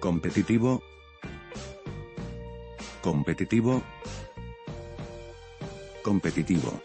Competitivo. Competitivo. Competitivo.